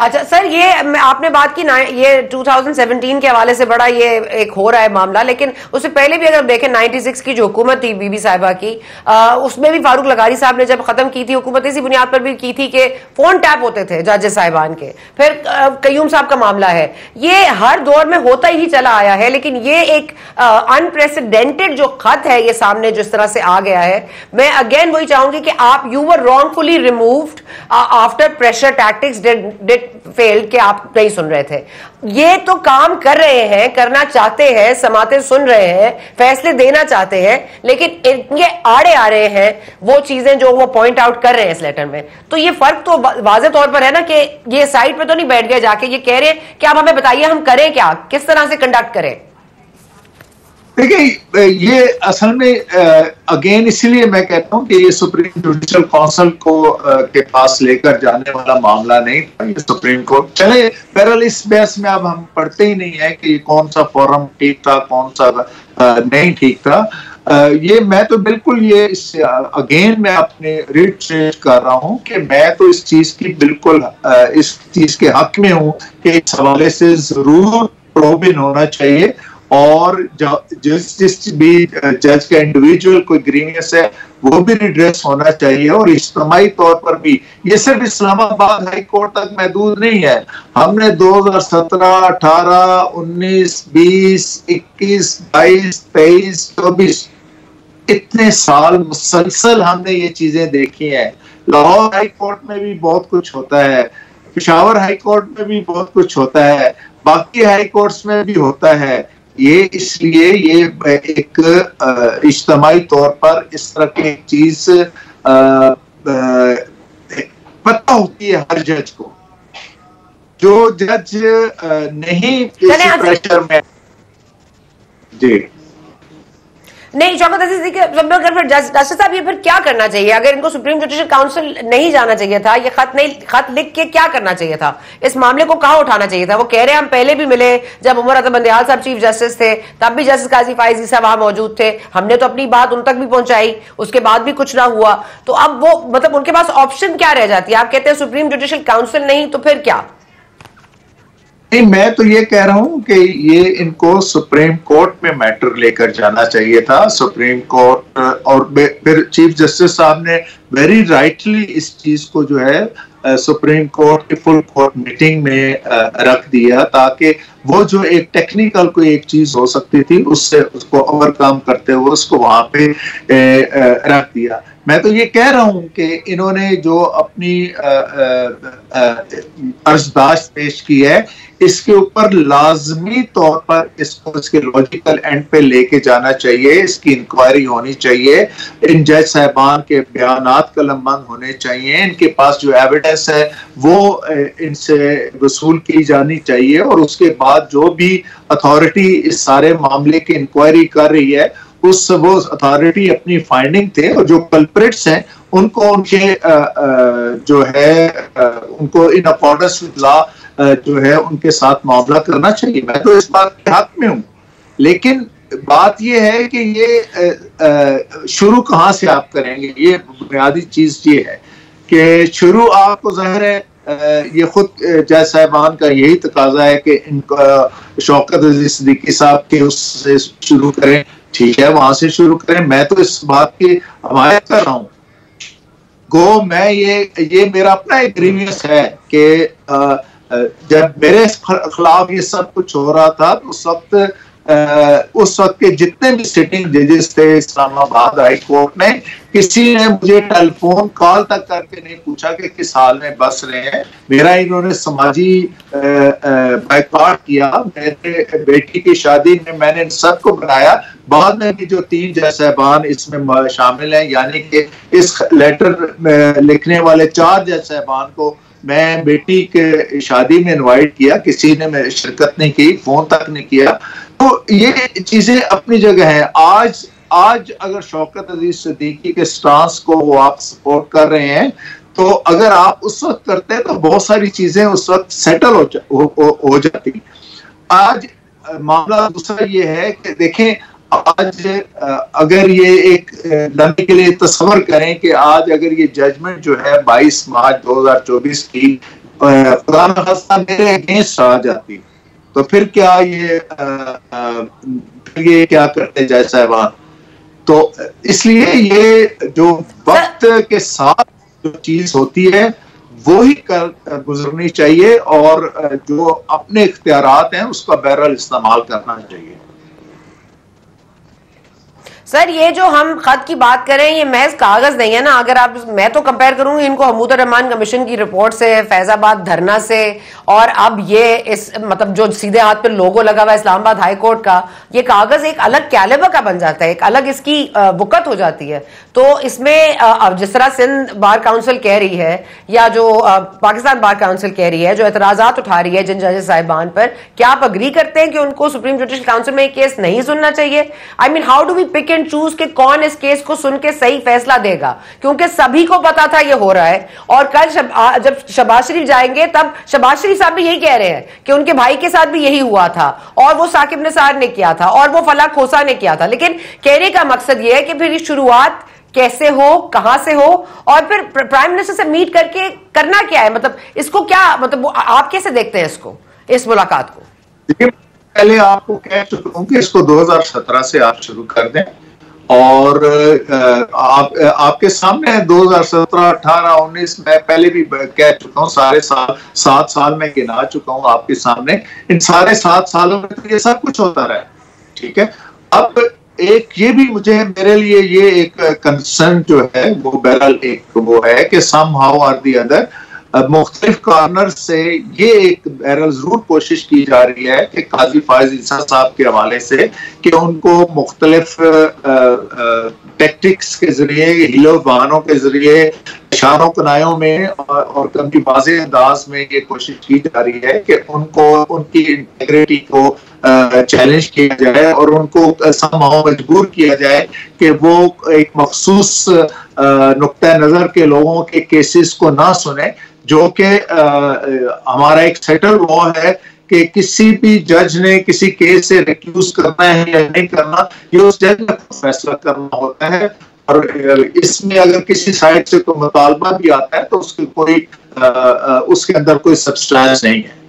अच्छा सर ये आपने बात की ना ये 2017 के हवाले से बड़ा ये एक हो रहा है मामला लेकिन उससे पहले भी अगर देखें 96 की जो हुकूमत थी बीबी साहिबा की आ, उसमें भी फारूक लगारी साहब ने जब खत्म की थी हुकूमत इसी बुनियाद पर भी की थी कि फ़ोन टैप होते थे जज साहिबान के। फिर कयूम साहब का मामला है। ये हर दौर में होता ही चला आया है लेकिन ये एक अनप्रेसिडेंटेड जो खत है ये सामने जिस तरह से आ गया है। मैं अगेन वही चाहूँगी कि आप you were wrongfully removed after pressure tactics did failed कि आप नहीं सुन रहे थे। ये तो काम कर रहे हैं, करना चाहते हैं, समाते सुन रहे हैं, फैसले देना चाहते हैं, लेकिन ये आड़े आ रहे हैं वो चीज़ें जो वो पॉइंट आउट कर रहे हैं इस लेटर में। तो ये फ़र्क तो वाजे तौर पर है ना कि ये साइड पे तो नहीं बैठ गए जाके, ये कह रहे हैं कि आप हमें बताइए, हम करें क्या? किस तरह से कंडक्ट करें? देखिए ये असल में अगेन इसीलिए मैं कहता हूँ कि ये सुप्रीम जुडिशल काउंसिल को आ, के पास लेकर जाने वाला मामला नहीं था ये सुप्रीम कोर्ट चले बहरहाल इस बहस में अब हम पढ़ते ही नहीं है कि कौन सा फोरम ठीक था कौन सा आ, नहीं ठीक था। आ, ये मैं तो बिल्कुल ये इस अगेन मैं अपने रीड कर रहा हूँ कि मैं तो इस चीज़ की बिल्कुल इस चीज़ के हक में हूँ कि इस हवाले से ज़रूर प्रोबिन होना चाहिए। और जिस जिस भी जज का इंडिविजुअल कोई ग्रीवियंस है वो भी रिड्रेस होना चाहिए और इज्तमाही तौर पर भी। ये सिर्फ़ इस्लामाबाद हाई कोर्ट तक महदूद नहीं है। हमने 2017, 18, 19, 20, 21, 22, 23, 24 इतने साल मुसलसल हमने ये चीज़ें देखी हैं। लाहौर हाई कोर्ट में भी बहुत कुछ होता है पिशावर हाई कोर्ट में भी बहुत कुछ होता है बाकी हाई कोर्ट्स में भी होता है। ये इसलिए ये एक इज्तमाही तौर पर इस तरह की चीज़ पता होती है हर जज को। जो जज नहीं प्रेशर में जी। नहीं शौकत फिर जस्टिस साहब, ये फिर क्या करना चाहिए? अगर इनको सुप्रीम जुडिशियल काउंसिल नहीं जाना चाहिए था, ये खत नहीं खत लिख के क्या करना चाहिए था? इस मामले को कहा उठाना चाहिए था? वो कह रहे हैं, हम पहले भी मिले जब उमर अजम बंदयाल साहब चीफ जस्टिस थे, तब भी जस्टिस काजी फाइजी साहब वहाँ मौजूद थे। हमने तो अपनी बात उन तक भी पहुंचाई, उसके बाद भी कुछ ना हुआ। तो अब वो मतलब उनके पास ऑप्शन क्या रह जाती है? आप कहते हैं सुप्रीम जुडिशियल काउंसिल नहीं तो फिर क्या? नहीं, मैं तो ये कह रहा हूँ कि ये इनको सुप्रीम कोर्ट में मैटर लेकर जाना चाहिए था। सुप्रीम कोर्ट और फिर चीफ जस्टिस साहब ने वेरी राइटली इस चीज़ को जो है सुप्रीम कोर्ट की फुल कोर्ट मीटिंग में रख दिया ताकि वो जो एक टेक्निकल कोई एक चीज़ हो सकती थी, उससे उसको ओवरकम करते हुए उसको वहाँ पे रख दिया। मैं तो ये कह रहा हूँ कि इन्होंने जो अपनी अर्जदाश्त पेश की है, इसके ऊपर लाजमी तौर पर इसको इसके लॉजिकल एंड पे लेके जाना चाहिए, इसकी इंक्वायरी होनी चाहिए। इन जज साहबान के बयान कलमबंद होने चाहिए, इनके पास जो एविडेंस है, वो इनसे वसूल की जानी चाहिए और उसके बाद जो भी अथॉरिटी इस सारे मामले की इंक्वायरी कर रही है उस वो अथॉरिटी अपनी फाइंडिंग थे और जो कल्परेट्स हैं, उनको उनके जो है उनको इन अकॉर्डेंस विद लॉ जो है, उनके साथ मामला करना चाहिए। मैं तो इस बात के हक में हूँ। लेकिन बात यह है कि ये शुरू कहाँ से आप करेंगे? ये बुनियादी चीज़ ये है कि शुरू आपको ज़ाहिर है ये खुद जय साहबान का यही तकाजा है कि इनका शौकत सिद्दीकी साहब के उससे शुरू करें। ठीक है, वहाँ से शुरू करें। मैं तो इस बात की हमायत कर रहा हूँ। गो, मैं ये ये मेरा अपना एक ग्रीवियस है कि जब मेरे खिलाफ ये सब कुछ हो रहा था तो उस वक्त उस वक्त के जितने भी सिटिंग जजेस थे इस्लामाबाद हाई कोर्ट में, किसी ने मुझे टेलीफोन कॉल तक करके नहीं पूछा कि किस हाल में बस रहे हैं। मेरा इन्होंने समाजी बैकआउट किया। मेरे बेटी की शादी में मैंने इन सबको बनाया। बाद में भी जो तीन जज साहबान इसमें शामिल हैं, यानी कि इस लेटर लिखने वाले चार जज साहबान को मैं बेटी के शादी में इनवाइट किया। किसी ने मेरी शिरकत नहीं की फ़ोन तक नहीं किया। तो ये चीज़ें अपनी जगह है। आज आज अगर शौकत अज़ीज़ सदीकी के स्टांस को वो आप सपोर्ट कर रहे हैं तो अगर आप उस वक्त करते हैं तो बहुत सारी चीज़ें उस वक्त सेटल हो, जा, हो, हो, हो जाती। आज मामला दूसरा ये है कि देखें आज अगर ये एक लंबे के लिए तस्वर करें कि आज अगर ये जजमेंट जो है 22 मार्च 2024 की खुदा मेरे अगेंस्ट आ जाती। तो फिर क्या ये आ, आ, फिर ये क्या करते जय साहबान तो इसलिए ये जो वक्त के साथ जो चीज़ होती है वो ही कर गुजरनी चाहिए और जो अपने इख्तियार हैं उसका बहरल इस्तेमाल करना चाहिए। सर, ये जो हम खत की बात करें, ये महज कागज़ नहीं है ना। अगर आप, मैं तो कंपेयर करूँगी इनको हमूद रहमान कमीशन की रिपोर्ट से, फैजाबाद, धरना से। और अब ये इस मतलब जो सीधे हाथ पे लोगो लगा हुआ इस्लामाबाद हाई कोर्ट का, ये कागज़ एक अलग कैलेबर का बन जाता है, एक अलग इसकी बुकत हो जाती है। तो इसमें जिस तरह सिंध बार काउंसिल कह रही है, या जो पाकिस्तान बार काउंसिल कह रही है, जो एतराजात उठा रही है जिन जजेस साहिबान पर, क्या आप अग्री करते हैं कि उनको सुप्रीम जुडिशल काउंसिल में केस नहीं सुनना चाहिए? I mean how do we pick and choose के कौन इस केस को सुन के सही फैसला देगा? क्योंकि सभी को पता था ये हो रहा है। और कल शब, जब शबाज शरीफ जाएँगे तब शबाज शरीफ साहब भी यही कह रहे हैं कि उनके भाई के साथ भी यही हुआ था। और वो साकिब निसार ने किया था और वो फला खोसा ने किया था। लेकिन कहने का मकसद ये है कि फिर शुरुआत कैसे हो कहाँ से हो और फिर प्राइम मिनिस्टर से मीट करके करना क्या है? मतलब इसको क्या मतलब आप कैसे देखते हैं इसको इस मुलाकात को? पहले आपको कह चुका हूँ कि इसको 2017 से आप शुरू कर दें। और आप आपके सामने है 2017, 18, 19 मैं पहले भी कह चुका हूँ सारे साल सात साल में गिना चुका हूँ आपके सामने। इन सारे सात सालों में तो ये सब कुछ होता रहा ठीक है? अब एक ये भी मुझे मेरे लिए ये एक कंसर्न जो है वो बहरहाल एक वो है कि somehow are the other मुख्तलिफ़ कॉर्नर से ये एक बहरल ज़रूर कोशिश की जा रही है कि काजी फायज ईसा साहब के हवाले से कि उनको मुख्तलिफ़ टेक्टिक्स के ज़रिए हिलो बहानों के ज़रिए इशारों कनायों में और, कभी बाज अंदाज में ये कोशिश की जा रही है कि उनको उनकी इंटेग्रिटी को चैलेंज किया जाए और उनको समाओ मजबूर किया जाए कि वो एक मखसूस नुक़ नज़र के लोगों के केसेस को ना सुने जो कि हमारा एक सेटल लॉ है कि किसी भी जज ने किसी केस से रिक्यूज करना है या नहीं करना ये उस जज ने फैसला करना होता है। और इसमें अगर किसी साइड से कोई मुतालबा भी आता है तो उसकी कोई उसके अंदर कोई सब्सटेंस नहीं है।